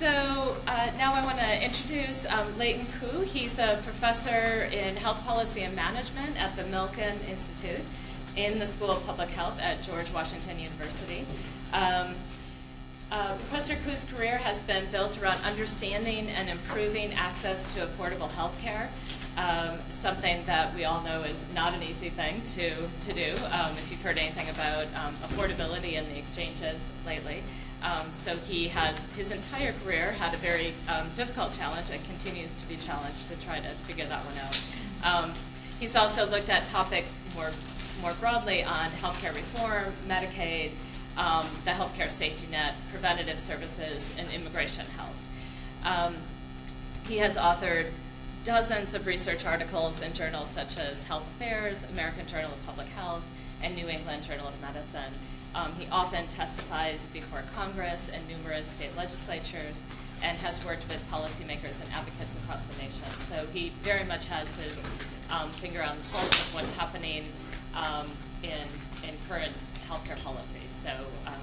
So uh, now I want to introduce um, Leighton Ku. He's a professor in health policy and management at the Milken Institute in the School of Public Health at George Washington University. Um, uh, Professor Ku's career has been built around understanding and improving access to affordable health care, um, something that we all know is not an easy thing to, to do um, if you've heard anything about um, affordability in the exchanges lately. Um, so he has his entire career had a very um, difficult challenge and continues to be challenged to try to figure that one out. Um, he's also looked at topics more, more broadly on healthcare reform, Medicaid, um, the healthcare safety net, preventative services, and immigration health. Um, he has authored dozens of research articles in journals such as Health Affairs, American Journal of Public Health, and New England Journal of Medicine. Um, he often testifies before Congress and numerous state legislatures and has worked with policymakers and advocates across the nation. So he very much has his um, finger on the pulse of what's happening um, in, in current healthcare policies. So um,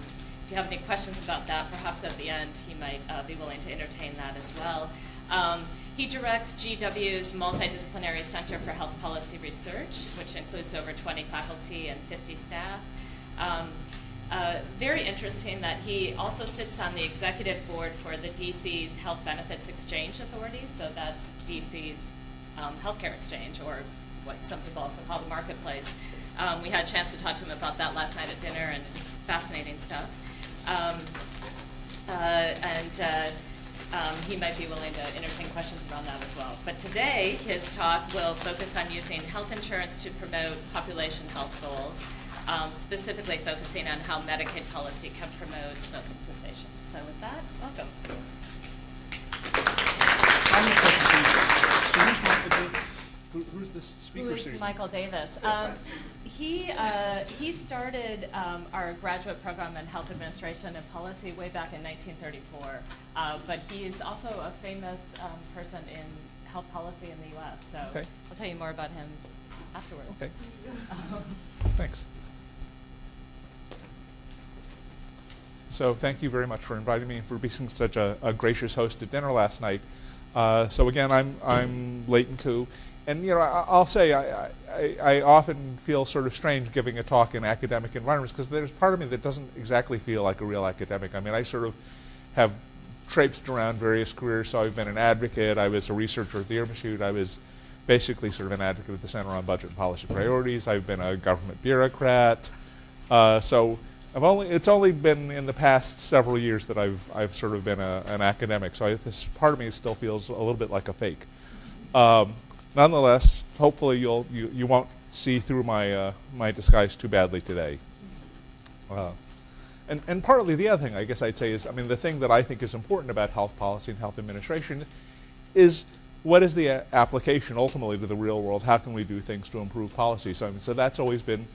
if you have any questions about that, perhaps at the end he might uh, be willing to entertain that as well. Um, he directs GW's Multidisciplinary Center for Health Policy Research, which includes over 20 faculty and 50 staff. Um, uh, very interesting that he also sits on the executive board for the DC's Health Benefits Exchange Authority, so that's DC's um, healthcare exchange, or what some people also call the marketplace. Um, we had a chance to talk to him about that last night at dinner, and it's fascinating stuff. Um, uh, and uh, um, he might be willing to entertain questions around that as well. But today, his talk will focus on using health insurance to promote population health goals um, specifically focusing on how Medicaid policy can promote smoking cessation. So with that, welcome. who's the speaker? Who is Michael Davis? Um, he uh, he started um, our graduate program in health administration and policy way back in 1934. Uh, but he is also a famous um, person in health policy in the U.S. So okay. I'll tell you more about him afterwards. Okay. Thanks. So thank you very much for inviting me and for being such a, a gracious host at dinner last night. Uh, so again, I'm, I'm Leighton Ku. And you know, I, will say I, I, I, often feel sort of strange giving a talk in academic environments because there's part of me that doesn't exactly feel like a real academic. I mean, I sort of have traipsed around various careers. So I've been an advocate. I was a researcher at the Institute. I was basically sort of an advocate at the Center on Budget and Policy Priorities. I've been a government bureaucrat. Uh, so I've only it's only been in the past several years that I've I've sort of been a, an academic. So I, this part of me still feels a little bit like a fake. Um, nonetheless, hopefully you'll you, you won't see through my uh, my disguise too badly today. Uh, and and partly the other thing I guess I'd say is I mean the thing that I think is important about health policy and health administration is what is the application ultimately to the real world? How can we do things to improve policy? So I mean, so that's always been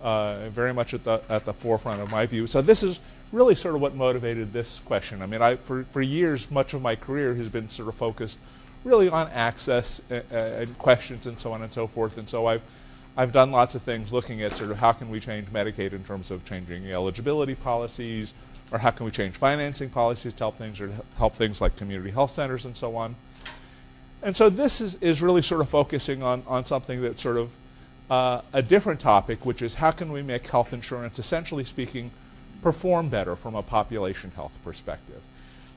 uh, very much at the, at the forefront of my view. So this is really sort of what motivated this question. I mean, I, for, for years, much of my career has been sort of focused really on access and, and questions and so on and so forth. And so I've, I've done lots of things looking at sort of how can we change Medicaid in terms of changing eligibility policies, or how can we change financing policies to help things, or help things like community health centers and so on. And so this is, is really sort of focusing on, on something that sort of uh, a different topic, which is how can we make health insurance, essentially speaking, perform better from a population health perspective.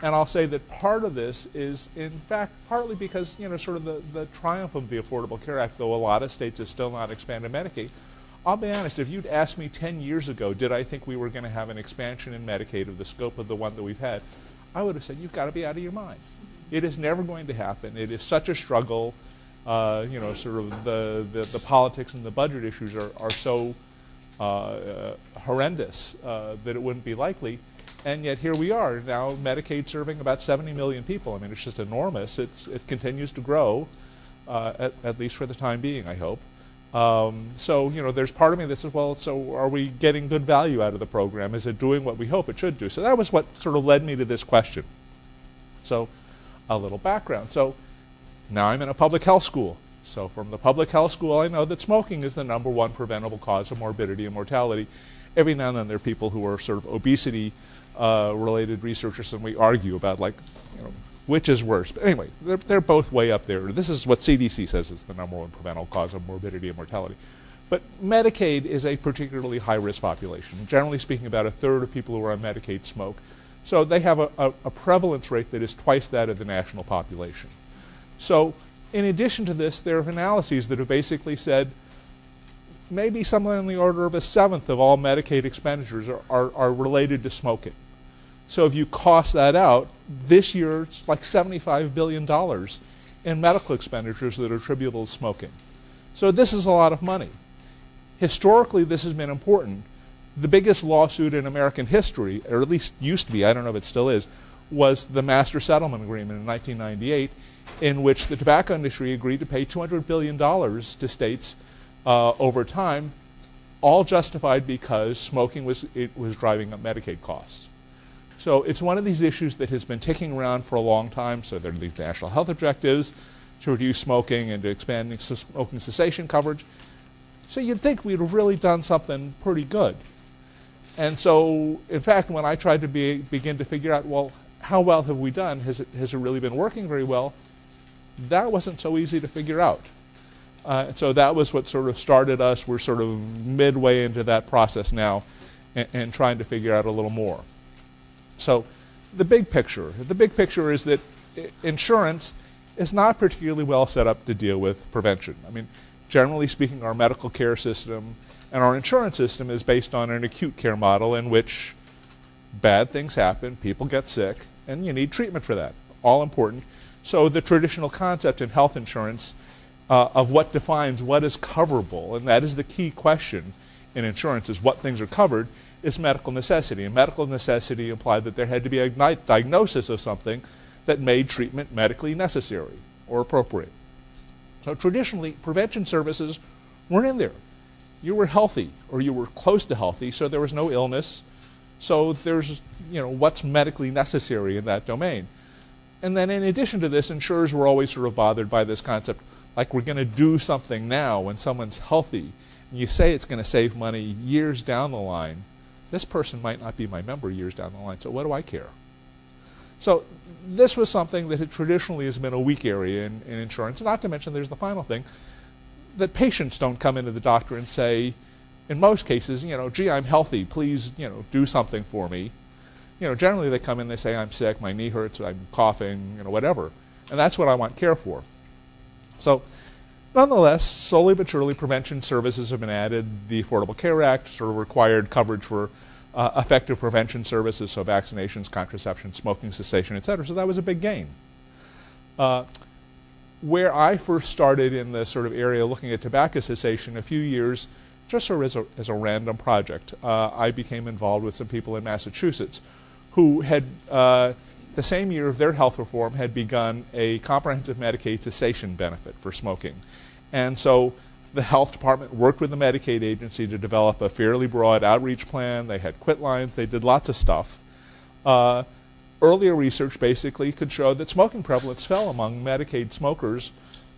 And I'll say that part of this is, in fact, partly because, you know, sort of the, the triumph of the Affordable Care Act, though a lot of states have still not expanded Medicaid. I'll be honest, if you'd asked me 10 years ago, did I think we were going to have an expansion in Medicaid of the scope of the one that we've had, I would have said, you've got to be out of your mind. It is never going to happen. It is such a struggle uh, you know, sort of the, the, the, politics and the budget issues are, are so uh, uh, horrendous uh, that it wouldn't be likely. And yet here we are now, Medicaid serving about 70 million people. I mean, it's just enormous. It's, it continues to grow, uh, at, at, least for the time being, I hope. Um, so, you know, there's part of me that says, well, so are we getting good value out of the program? Is it doing what we hope it should do? So that was what sort of led me to this question. So, a little background. So, now I'm in a public health school. So from the public health school, I know that smoking is the number one preventable cause of morbidity and mortality. every now and then there are people who are sort of obesity uh, related researchers, and we argue about like, you know, which is worse. But anyway, they're, they're both way up there. This is what CDC says is the number one preventable cause of morbidity and mortality. But Medicaid is a particularly high risk population. Generally speaking, about a third of people who are on Medicaid smoke. So they have a, a, a prevalence rate that is twice that of the national population. So in addition to this, there are analyses that have basically said maybe somewhere in the order of a seventh of all Medicaid expenditures are, are, are related to smoking. So if you cost that out, this year it's like $75 billion in medical expenditures that are attributable to smoking. So this is a lot of money. Historically, this has been important. The biggest lawsuit in American history, or at least used to be, I don't know if it still is, was the Master Settlement Agreement in 1998, in which the tobacco industry agreed to pay $200 billion to states uh, over time, all justified because smoking was, it was driving up Medicaid costs. So it's one of these issues that has been ticking around for a long time. So there are these national health objectives to reduce smoking and to expanding smoking cessation coverage. So you'd think we'd have really done something pretty good. And so, in fact, when I tried to be, begin to figure out, well, how well have we done? Has it, has it really been working very well? That wasn't so easy to figure out. Uh, so that was what sort of started us. We're sort of midway into that process now and, and, trying to figure out a little more. So the big picture, the big picture is that insurance is not particularly well set up to deal with prevention. I mean, generally speaking, our medical care system and our insurance system is based on an acute care model in which bad things happen, people get sick, and you need treatment for that. All important. So the traditional concept in health insurance uh, of what defines what is coverable, and that is the key question in insurance, is what things are covered, is medical necessity. And medical necessity implied that there had to be a diagnosis of something that made treatment medically necessary or appropriate. So traditionally, prevention services weren't in there. You were healthy or you were close to healthy, so there was no illness. So there's, you know, what's medically necessary in that domain. And then in addition to this, insurers were always sort of bothered by this concept like we're going to do something now when someone's healthy, and you say it's going to save money years down the line, this person might not be my member years down the line, so what do I care? So this was something that had traditionally has been a weak area in, in insurance, not to mention there's the final thing, that patients don't come into the doctor and say, in most cases, you know, gee, I'm healthy, please, you know, do something for me. You know, generally they come in, they say, I'm sick, my knee hurts, I'm coughing, you know, whatever. And that's what I want care for. So nonetheless, slowly but surely, prevention services have been added. The Affordable Care Act sort of required coverage for uh, effective prevention services, so vaccinations, contraception, smoking cessation, et cetera. So that was a big gain. Uh, where I first started in the sort of area looking at tobacco cessation a few years, just sort of as a, as a random project, uh, I became involved with some people in Massachusetts who had uh, the same year of their health reform had begun a comprehensive Medicaid cessation benefit for smoking. And so the health department worked with the Medicaid agency to develop a fairly broad outreach plan. They had quit lines, they did lots of stuff. Uh, earlier research basically could show that smoking prevalence fell among Medicaid smokers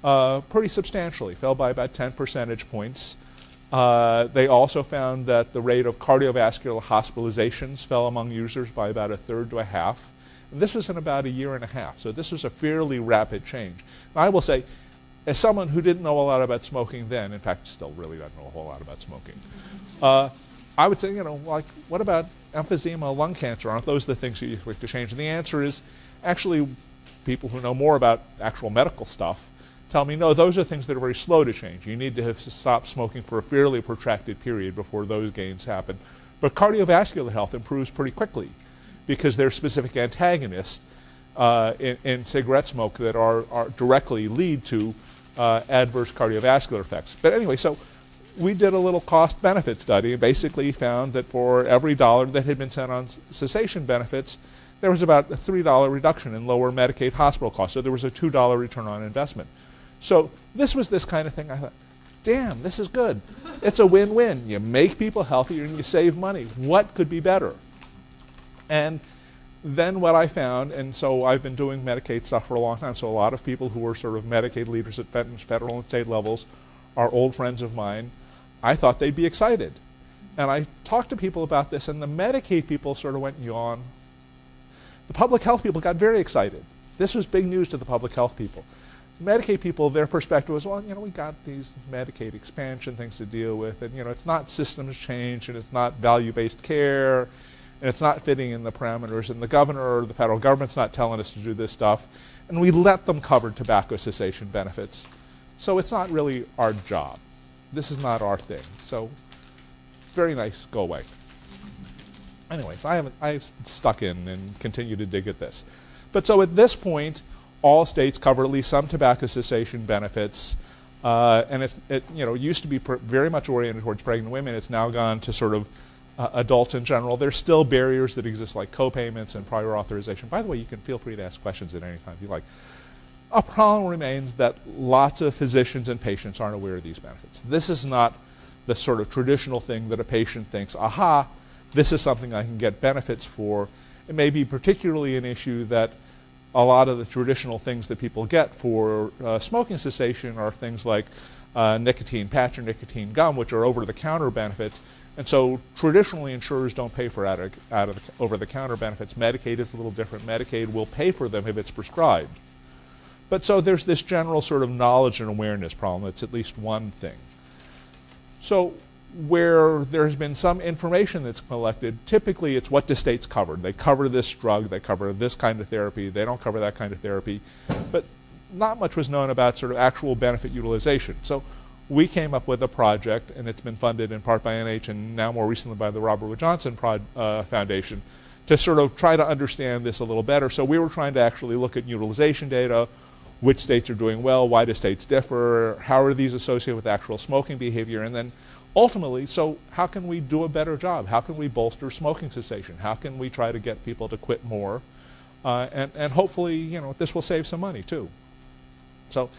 uh, pretty substantially, fell by about 10 percentage points. Uh, they also found that the rate of cardiovascular hospitalizations fell among users by about a third to a half. And this was in about a year and a half, so this was a fairly rapid change. Now, I will say, as someone who didn't know a lot about smoking then, in fact, still really doesn't know a whole lot about smoking, uh, I would say, you know, like, what about emphysema, lung cancer? Aren't those the things that you expect to change? And the answer is, actually, people who know more about actual medical stuff tell me, no, those are things that are very slow to change. You need to have stopped smoking for a fairly protracted period before those gains happen. But cardiovascular health improves pretty quickly because there are specific antagonists uh, in, in, cigarette smoke that are, are directly lead to uh, adverse cardiovascular effects. But anyway, so we did a little cost benefit study and basically found that for every dollar that had been spent on cessation benefits, there was about a $3 reduction in lower Medicaid hospital costs. So there was a $2 return on investment. So this was this kind of thing. I thought, damn, this is good. It's a win win. You make people healthier and you save money. What could be better? And then what I found, and so I've been doing Medicaid stuff for a long time, so a lot of people who are sort of Medicaid leaders at federal and state levels are old friends of mine. I thought they'd be excited And I talked to people about this, and the Medicaid people sort of went yawn. The public health people got very excited. This was big news to the public health people. Medicaid people, their perspective was, well, you know, we got these Medicaid expansion things to deal with, and you know, it's not systems change, and it's not value-based care, and it's not fitting in the parameters, and the governor or the federal government's not telling us to do this stuff, and we let them cover tobacco cessation benefits. So it's not really our job. This is not our thing. So very nice, go away. Anyways, I haven't I've stuck in and continue to dig at this. But so at this point, all states cover at least some tobacco cessation benefits. Uh, and it you know, used to be very much oriented towards pregnant women. It's now gone to sort of uh, adults in general. There's still barriers that exist like co-payments and prior authorization. By the way, you can feel free to ask questions at any time if you like. A problem remains that lots of physicians and patients aren't aware of these benefits. This is not the sort of traditional thing that a patient thinks, aha, this is something I can get benefits for. It may be particularly an issue that a lot of the traditional things that people get for uh, smoking cessation are things like uh, nicotine patch or nicotine gum, which are over-the-counter benefits. And so traditionally insurers don't pay for out of, out of over-the-counter benefits. Medicaid is a little different. Medicaid will pay for them if it's prescribed. But so there's this general sort of knowledge and awareness problem. It's at least one thing. So where there's been some information that's collected, typically it's what the states covered. They cover this drug, they cover this kind of therapy, they don't cover that kind of therapy. But not much was known about sort of actual benefit utilization. So we came up with a project, and it's been funded in part by NIH and now more recently by the Robert Wood Johnson uh, Foundation, to sort of try to understand this a little better. So we were trying to actually look at utilization data, which states are doing well, why do states differ, how are these associated with actual smoking behavior, and then ultimately, so how can we do a better job? How can we bolster smoking cessation? How can we try to get people to quit more? Uh, and, and hopefully, you know, this will save some money too. So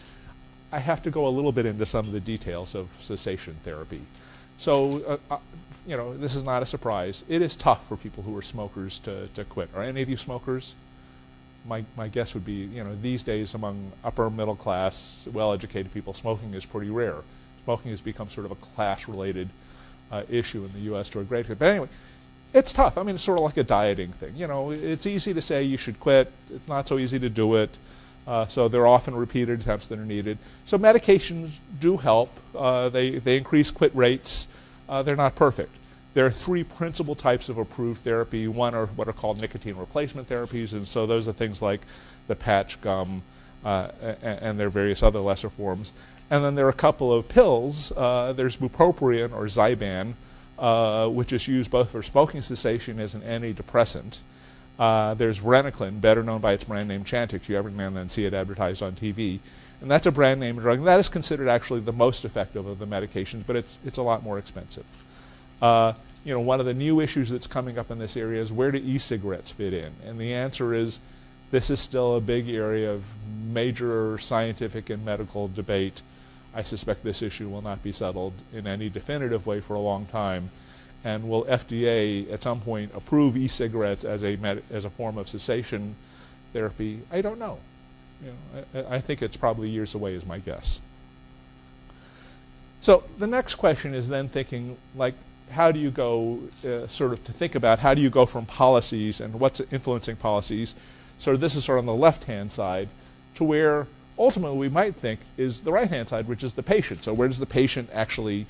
I have to go a little bit into some of the details of cessation therapy. So, uh, uh, you know, this is not a surprise. It is tough for people who are smokers to, to quit. Are any of you smokers? My, my guess would be, you know, these days among upper middle class, well-educated people, smoking is pretty rare smoking has become sort of a class-related uh, issue in the U.S. to a great extent. But anyway, it's tough. I mean, it's sort of like a dieting thing. You know, it's easy to say you should quit. It's not so easy to do it. Uh, so there are often repeated attempts that are needed. So medications do help. Uh, they, they increase quit rates. Uh, they're not perfect. There are three principal types of approved therapy. One are what are called nicotine replacement therapies, and so those are things like the patch gum uh, and, and their various other lesser forms. And then there are a couple of pills. Uh, there's bupropion or Zyban, uh, which is used both for smoking cessation as an antidepressant. Uh, there's Varenicline, better known by its brand name Chantix. You every now and then see it advertised on TV. And that's a brand name drug. And that is considered actually the most effective of the medications, but it's, it's a lot more expensive. Uh, you know, one of the new issues that's coming up in this area is where do e-cigarettes fit in? And the answer is this is still a big area of major scientific and medical debate. I suspect this issue will not be settled in any definitive way for a long time. And will FDA at some point approve e-cigarettes as a as a form of cessation therapy? I don't know. You know I, I think it's probably years away, is my guess. So the next question is then thinking like, how do you go uh, sort of to think about how do you go from policies and what's influencing policies? So this is sort of on the left-hand side to where ultimately we might think is the right-hand side, which is the patient. So where does the patient actually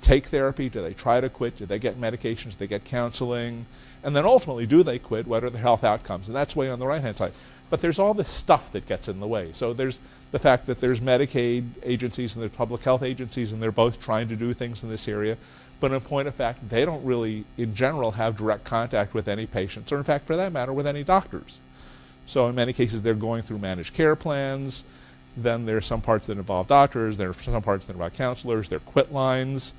take therapy? Do they try to quit? Do they get medications? Do they get counseling? And then ultimately, do they quit? What are the health outcomes? And that's way on the right-hand side. But there's all this stuff that gets in the way. So there's the fact that there's Medicaid agencies and there's public health agencies, and they're both trying to do things in this area. But in point of fact, they don't really, in general, have direct contact with any patients, or in fact, for that matter, with any doctors. So in many cases, they're going through managed care plans. Then there are some parts that involve doctors. There are some parts that involve counselors. There are quit lines.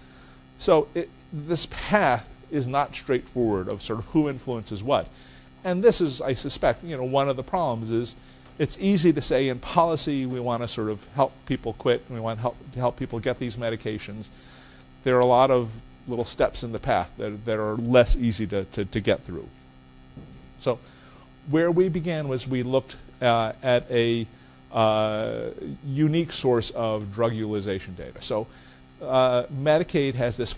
So it, this path is not straightforward of sort of who influences what. And this is, I suspect, you know, one of the problems is it's easy to say in policy we want to sort of help people quit and we want help, to help people get these medications. There are a lot of little steps in the path that, that are less easy to, to, to get through. So where we began was we looked uh, at a uh, unique source of drug utilization data. So uh, Medicaid has this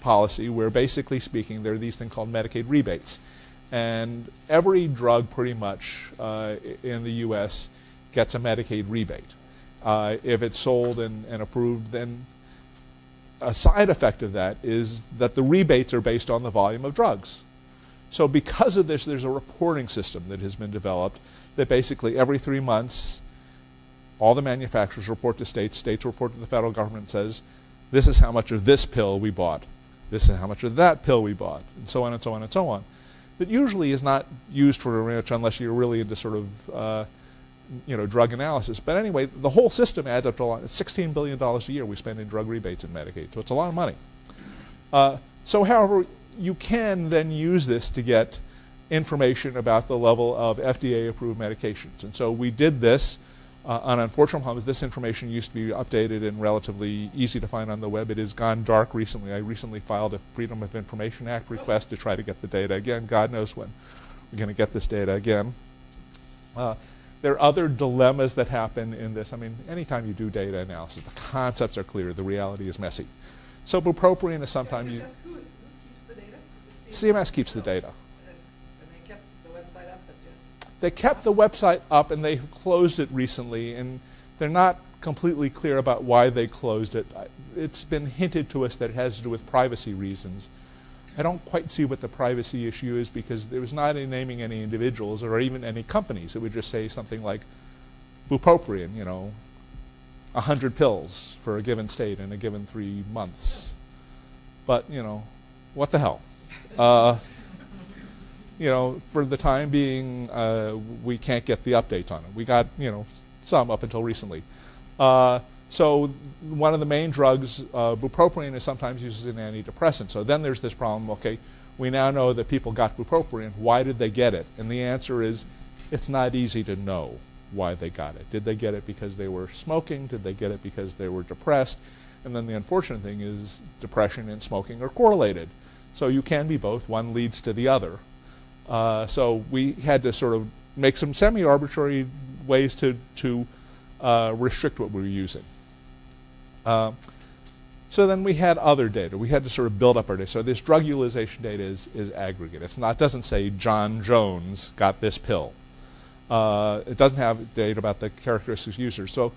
policy where basically speaking there are these things called Medicaid rebates. And every drug pretty much uh, in the U.S. gets a Medicaid rebate. Uh, if it's sold and, and approved, then a side effect of that is that the rebates are based on the volume of drugs. So because of this, there's a reporting system that has been developed that basically every three months, all the manufacturers report to states, states report to the federal government says, this is how much of this pill we bought, this is how much of that pill we bought, and so on and so on and so on. That usually is not used for research unless you're really into sort of uh, you know, drug analysis. But anyway, the whole system adds up to a lot. It's $16 billion a year we spend in drug rebates and Medicaid, so it's a lot of money. Uh, so, however, you can then use this to get information about the level of FDA-approved medications. And so we did this. Uh, an unfortunate problem is this information used to be updated and relatively easy to find on the web. It has gone dark recently. I recently filed a Freedom of Information Act request to try to get the data again. God knows when we're going to get this data again. Uh, there are other dilemmas that happen in this. I mean, anytime you do data analysis, the concepts are clear, the reality is messy. So bupropion is sometimes yeah, CMS keeps the data. And, and they kept the website up, but just They kept the website up and they closed it recently, and they're not completely clear about why they closed it. It's been hinted to us that it has to do with privacy reasons. I don't quite see what the privacy issue is because there was not any naming any individuals or even any companies. It would just say something like bupropion, you know, 100 pills for a given state in a given three months. But, you know, what the hell? Uh, you know, for the time being, uh, we can't get the updates on it. We got, you know, some up until recently. Uh, so one of the main drugs, uh, bupropion, is sometimes used as an antidepressant. So then there's this problem. Okay, we now know that people got bupropion. Why did they get it? And the answer is, it's not easy to know why they got it. Did they get it because they were smoking? Did they get it because they were depressed? And then the unfortunate thing is, depression and smoking are correlated. So you can be both. One leads to the other. Uh, so we had to sort of make some semi-arbitrary ways to to uh, restrict what we were using. Uh, so then we had other data. We had to sort of build up our data. So this drug utilization data is, is aggregate. It's not doesn't say John Jones got this pill. Uh, it doesn't have data about the characteristics of users. So,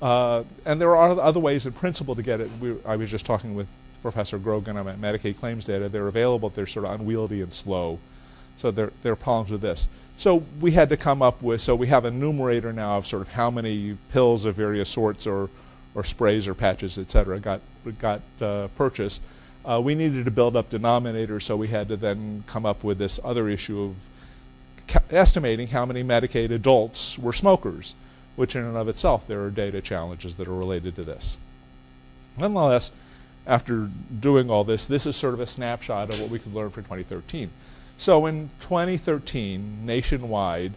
uh, and there are other ways in principle to get it. We, I was just talking with Professor Grogan about Medicaid claims data. They're available. But they're sort of unwieldy and slow. So there, there are problems with this. So we had to come up with, so we have a numerator now of sort of how many pills of various sorts or, or sprays or patches, et cetera, got, got uh, purchased. Uh, we needed to build up denominators, so we had to then come up with this other issue of estimating how many Medicaid adults were smokers, which in and of itself there are data challenges that are related to this. Nonetheless, after doing all this, this is sort of a snapshot of what we could learn for 2013. So in 2013, nationwide,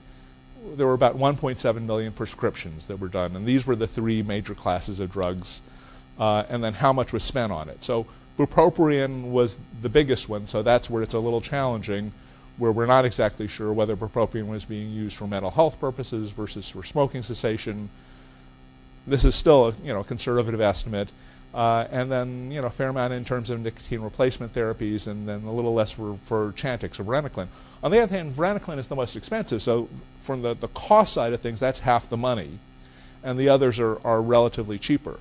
there were about 1.7 million prescriptions that were done, and these were the three major classes of drugs, uh, and then how much was spent on it. So bupropion was the biggest one, so that's where it's a little challenging, where we're not exactly sure whether bupropion was being used for mental health purposes versus for smoking cessation. This is still a you know conservative estimate. Uh, and then, you know, a fair amount in terms of nicotine replacement therapies, and then a little less for, for Chantix or varenicline. On the other hand, varenicline is the most expensive, so from the, the cost side of things, that's half the money, and the others are, are relatively cheaper.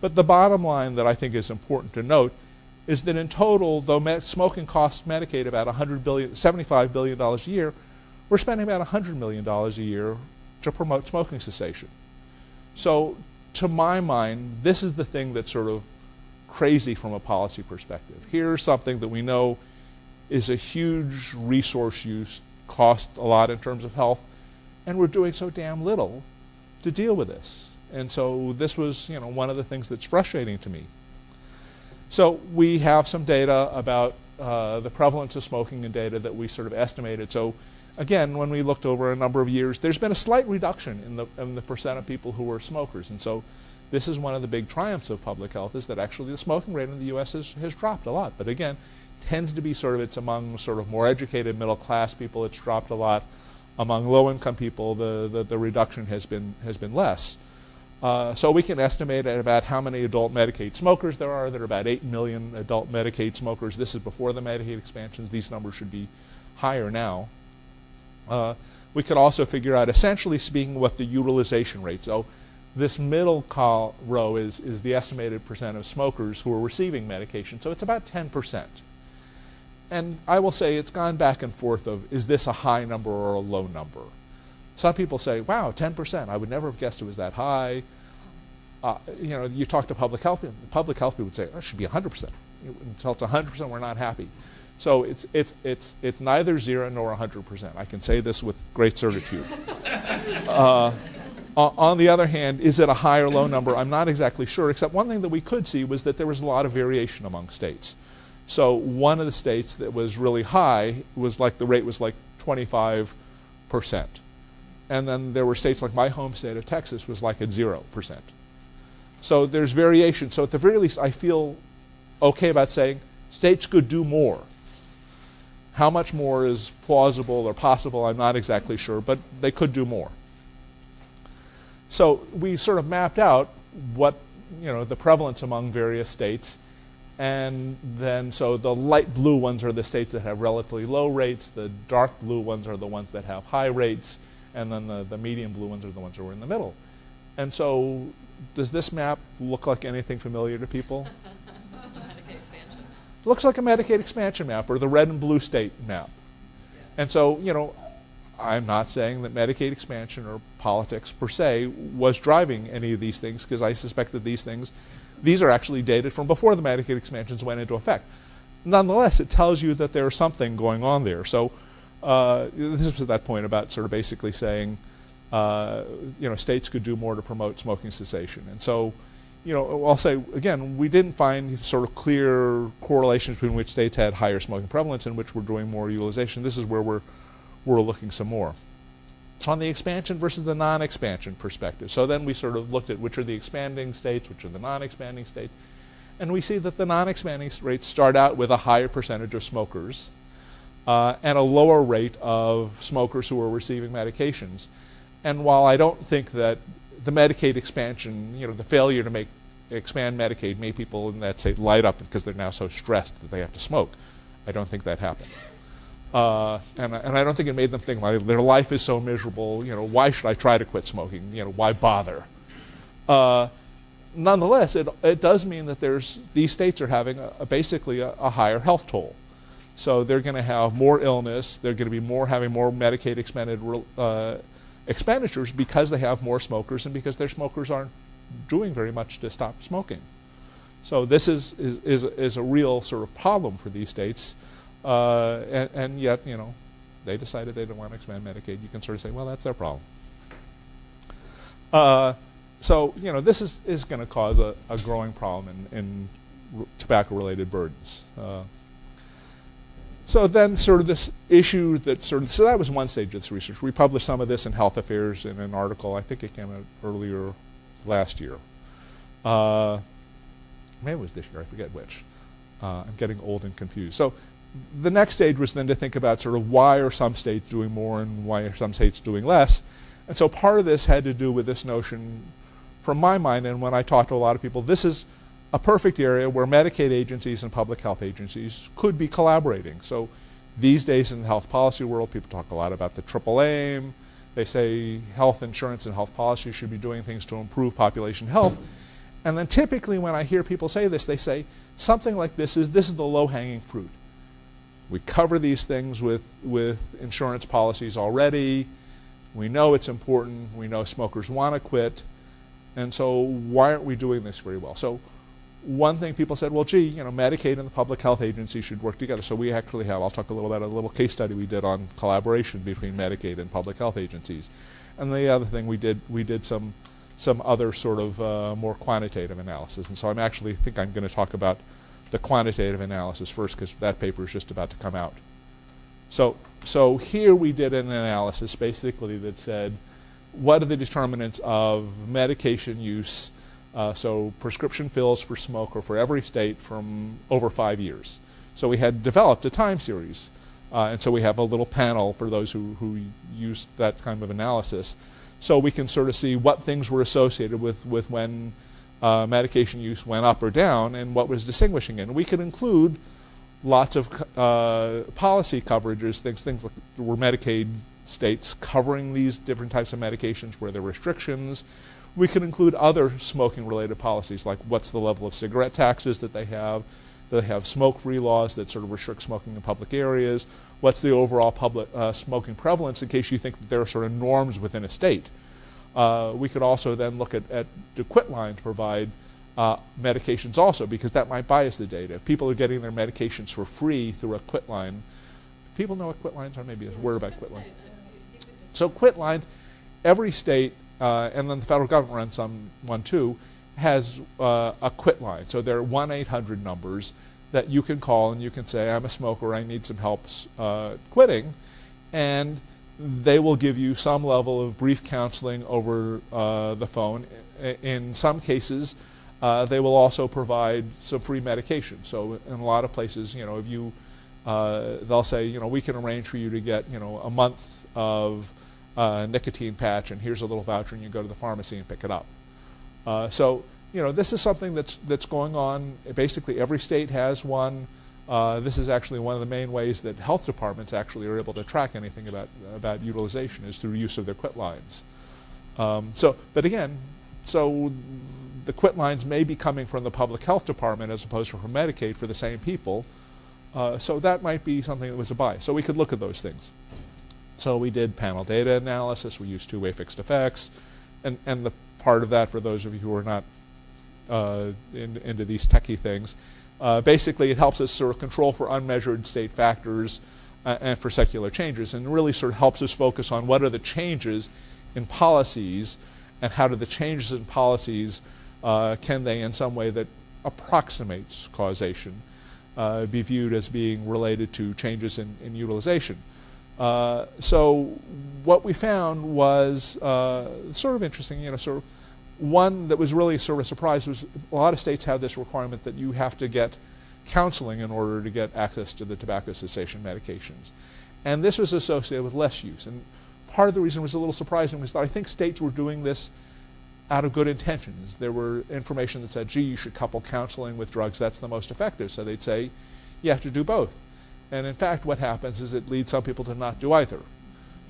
But the bottom line that I think is important to note is that in total, though smoking costs Medicaid about 100 billion, $75 billion a year, we're spending about $100 million a year to promote smoking cessation. So to my mind, this is the thing that's sort of crazy from a policy perspective. Here's something that we know is a huge resource use, costs a lot in terms of health, and we're doing so damn little to deal with this. And so this was, you know, one of the things that's frustrating to me. So we have some data about uh, the prevalence of smoking and data that we sort of estimated. So again, when we looked over a number of years, there's been a slight reduction in the, in the percent of people who are smokers. And so this is one of the big triumphs of public health is that actually the smoking rate in the U.S. has, has dropped a lot. But again, tends to be sort of, it's among sort of more educated middle class people, it's dropped a lot. Among low income people, the, the, the reduction has been, has been less. Uh, so we can estimate at about how many adult Medicaid smokers there are. There are about 8 million adult Medicaid smokers. This is before the Medicaid expansions. These numbers should be higher now. Uh, we could also figure out, essentially speaking, what the utilization rate. So this middle col- row is, is the estimated percent of smokers who are receiving medication. So it's about 10%. And I will say it's gone back and forth of is this a high number or a low number? Some people say, wow, 10%. I would never have guessed it was that high. Uh, you know, you talk to public health people, public health people would say, oh, it should be 100%. Until it's 100%, we're not happy. So it's, it's, it's, it's neither zero nor 100%. I can say this with great certitude. uh, on the other hand, is it a high or low number? I'm not exactly sure, except one thing that we could see was that there was a lot of variation among states. So one of the states that was really high was like the rate was like 25%. And then there were states like my home state of Texas was like at 0%. So there's variation. So at the very least, I feel okay about saying states could do more. How much more is plausible or possible, I'm not exactly sure, but they could do more. So we sort of mapped out what, you know, the prevalence among various states. And then, so the light blue ones are the states that have relatively low rates, the dark blue ones are the ones that have high rates, and then the, the medium blue ones are the ones that were in the middle. And so, does this map look like anything familiar to people? Expansion. looks like a Medicaid expansion map or the red and blue state map. And so, you know, I'm not saying that Medicaid expansion or politics per se was driving any of these things because I suspect that these things, these are actually dated from before the Medicaid expansions went into effect. Nonetheless, it tells you that there's something going on there. So uh, this was at that point about sort of basically saying, uh, you know, states could do more to promote smoking cessation. And so, you know, I'll say again, we didn't find sort of clear correlations between which states had higher smoking prevalence and which were doing more utilization. This is where we're we're looking some more. It's on the expansion versus the non-expansion perspective. So then we sort of looked at which are the expanding states, which are the non-expanding states, and we see that the non-expanding rates start out with a higher percentage of smokers uh, and a lower rate of smokers who are receiving medications. And while I don't think that the Medicaid expansion, you know, the failure to make expand Medicaid made people in that state light up because they're now so stressed that they have to smoke, I don't think that happened. Uh, and, and I don't think it made them think like their life is so miserable. You know, why should I try to quit smoking? You know, why bother? Uh, nonetheless, it, it does mean that there's these states are having a, a basically a, a, higher health toll. So they're going to have more illness. They're going to be more having more Medicaid expended uh, expenditures because they have more smokers and because their smokers aren't doing very much to stop smoking. So this is, is, is, is a real sort of problem for these states. Uh, and, and, yet, you know, they decided they didn't want to expand Medicaid. You can sort of say, well, that's their problem. Uh, so, you know, this is, is going to cause a, a, growing problem in, in tobacco-related burdens. Uh, so then sort of this issue that sort of, so that was one stage of this research. We published some of this in Health Affairs in an article, I think it came out earlier last year. Uh, maybe it was this year, I forget which. Uh, I'm getting old and confused. So the next stage was then to think about sort of why are some states doing more and why are some states doing less. And so part of this had to do with this notion, from my mind, and when I talk to a lot of people, this is a perfect area where Medicaid agencies and public health agencies could be collaborating. So these days in the health policy world, people talk a lot about the triple aim. They say health insurance and health policy should be doing things to improve population health. And then typically when I hear people say this, they say something like this is this is the low-hanging fruit. We cover these things with, with insurance policies already. We know it's important. We know smokers want to quit. And so why aren't we doing this very well? So one thing people said, well, gee, you know, Medicaid and the public health agency should work together. So we actually have, I'll talk a little about a little case study we did on collaboration between Medicaid and public health agencies. And the other thing we did, we did some, some other sort of uh, more quantitative analysis. And so I'm actually think I'm going to talk about the quantitative analysis first because that paper is just about to come out. So, so here we did an analysis basically that said, what are the determinants of medication use, uh, so prescription fills for smoke or for every state from over five years. So we had developed a time series. Uh, and so we have a little panel for those who, who use that kind of analysis. so we can sort of see what things were associated with, with when uh, medication use went up or down and what was distinguishing it. And we could include lots of uh, policy coverages, things, things like were Medicaid states covering these different types of medications, where there were restrictions. We could include other smoking related policies, like what's the level of cigarette taxes that they have, do they have smoke free laws that sort of restrict smoking in public areas, what's the overall public uh, smoking prevalence in case you think that there are sort of norms within a state. Uh, we could also then look at, at do quit lines provide uh, medications also because that might bias the data. If people are getting their medications for free through a quit line, people know what quit lines are, maybe a word about quit lines. So quit lines, every state, uh, and then the federal government runs some one too, has uh, a quit line. So there are 1-800 numbers that you can call and you can say, I'm a smoker, I need some help uh, quitting. And they will give you some level of brief counseling over uh, the phone. In some cases, uh, they will also provide some free medication. So in a lot of places, you know, if you, uh, they'll say, you know, we can arrange for you to get, you know, a month of uh, nicotine patch, and here's a little voucher, and you go to the pharmacy and pick it up. Uh, so, you know, this is something that's that's going on. Basically, every state has one. Uh, this is actually one of the main ways that health departments actually are able to track anything about about utilization is through use of their quit lines. Um, so, but again, so the quit lines may be coming from the public health department as opposed to from Medicaid for the same people. Uh, so that might be something that was a bias. So we could look at those things. So we did panel data analysis. We used two-way fixed effects, and and the part of that for those of you who are not uh, in, into these techie things uh, basically, it helps us sort of control for unmeasured state factors uh, and for secular changes, and really sort of helps us focus on what are the changes in policies and how do the changes in policies uh, can they, in some way that approximates causation, uh, be viewed as being related to changes in, in utilization. Uh, so what we found was uh, sort of interesting, you know, sort of one that was really sort of a surprise was a lot of states have this requirement that you have to get counseling in order to get access to the tobacco cessation medications. And this was associated with less use. And part of the reason was a little surprising was that I think states were doing this out of good intentions. There were information that said, gee, you should couple counseling with drugs, that's the most effective. So they'd say, you have to do both. And in fact, what happens is it leads some people to not do either.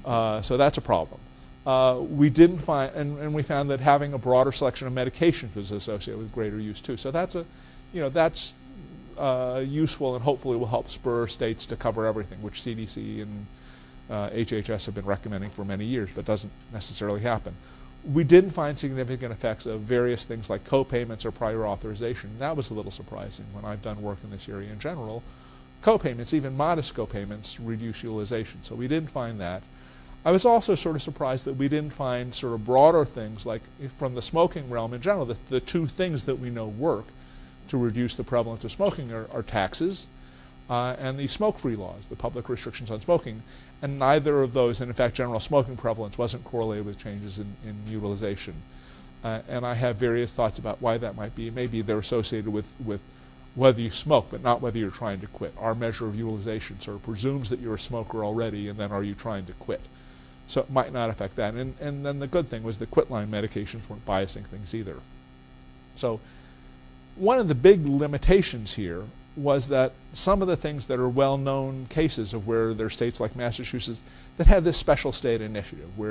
Uh, so that's a problem. Uh, we didn't find, and, and, we found that having a broader selection of medications was associated with greater use too. So that's a, you know, that's uh, useful and hopefully will help spur states to cover everything, which CDC and uh, HHS have been recommending for many years, but doesn't necessarily happen. We didn't find significant effects of various things like co-payments or prior authorization. That was a little surprising when I've done work in this area in general. Co-payments, even modest co-payments, reduce utilization. So we didn't find that. I was also sort of surprised that we didn't find sort of broader things like from the smoking realm in general, the, the two things that we know work to reduce the prevalence of smoking are, are taxes uh, and the smoke-free laws, the public restrictions on smoking. And neither of those, and in fact general smoking prevalence wasn't correlated with changes in, in utilization. Uh, and I have various thoughts about why that might be. Maybe they're associated with, with whether you smoke, but not whether you're trying to quit. Our measure of utilization sort of presumes that you're a smoker already, and then are you trying to quit? So it might not affect that. And, and then the good thing was the quitline medications weren't biasing things either. So one of the big limitations here was that some of the things that are well-known cases of where there are states like Massachusetts that have this special state initiative where